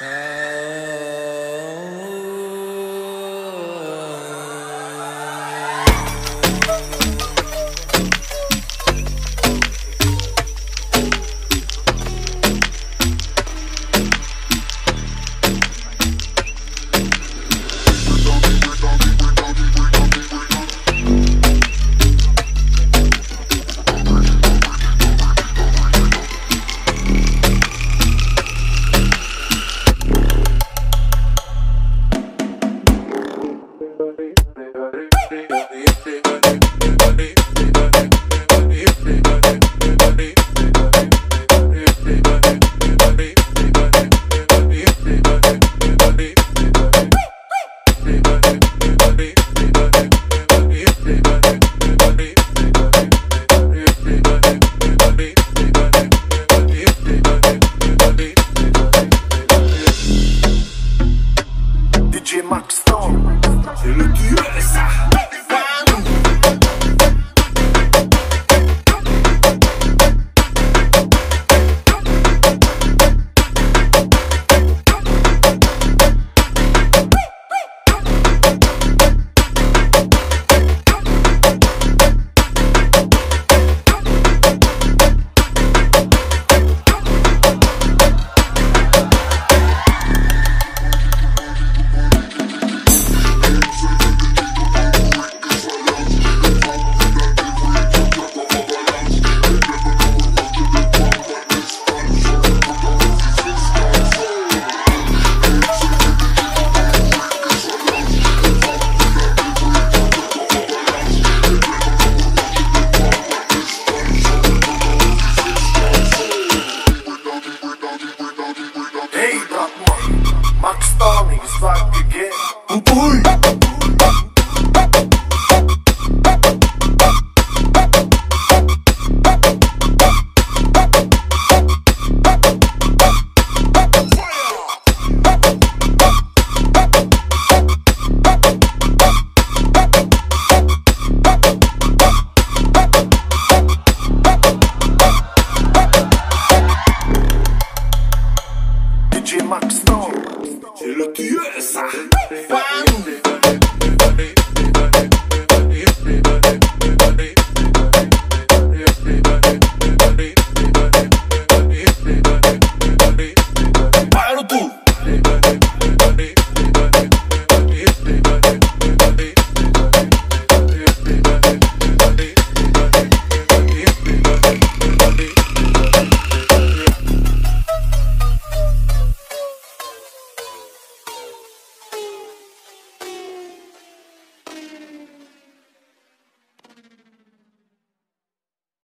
在 Max again. Stone, c'est